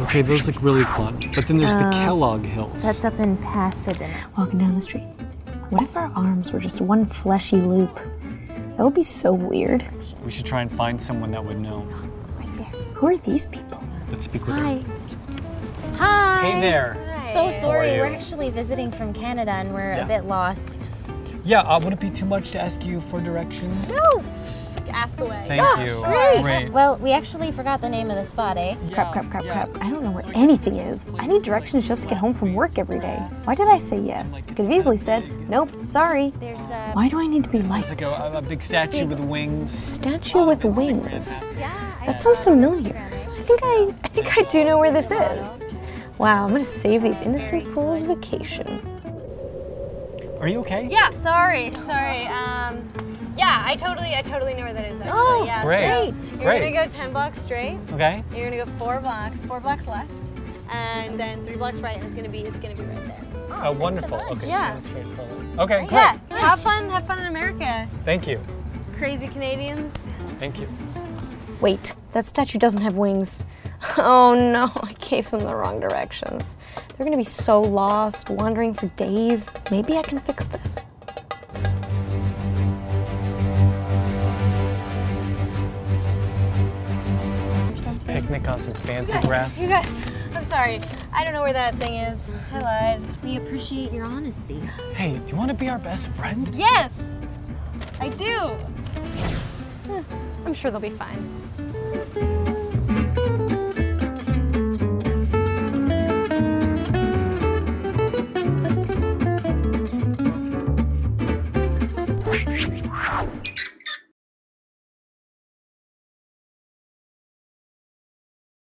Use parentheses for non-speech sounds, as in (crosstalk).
Okay, those look really fun. But then there's the Uh, Kellogg Hills. That's up in Pasadena. Walking down the street. What if our arms were just one fleshy loop? That would be so weird. We should try and find someone that would know. Right there. Who are these people? Let's speak with them. Hi. her. Hi. Hey there. So sorry, we're actually visiting from Canada and we're Yeah. a bit lost. Yeah, uh, would it be too much to ask you for directions? No. Ask away. Thank you. (laughs) Great. Great. Well, we actually forgot the name of the spot, eh? Crap, crap, crap, crap. I don't know where anything is. I need directions just to get home from work every day. Why did I say yes? Could have easily said, nope, sorry. There's uh Why do I need to be It's like like a, a big statue with wings. statue with wings? Yeah. That sounds familiar. I think I, I think I do know where this is. Wow, I'm gonna save these innocent fools vacation. Are you okay? Yeah. Sorry. Sorry. Yeah. I totally. I totally know where that is. Actually. Oh, yeah. great. So you're Great. gonna go ten blocks straight. Okay. You're gonna go four blocks. Four blocks left. And then three blocks right, and it's gonna be. It's gonna be right there. Oh, wonderful. Okay, Yeah. so. Okay, great. Yeah. Have fun. Have fun in America. Thank you. Crazy Canadians. Thank you. Wait, that statue doesn't have wings. (laughs) Oh no, I gave them the wrong directions. They're gonna be so lost, wandering for days. Maybe I can fix this. Picnic on some fancy grass. You guys. I'm sorry. I don't know where that thing is. I lied. we appreciate your honesty. Hey, do you want to be our best friend? Yes. I do. Hmm, I'm sure they'll be fine.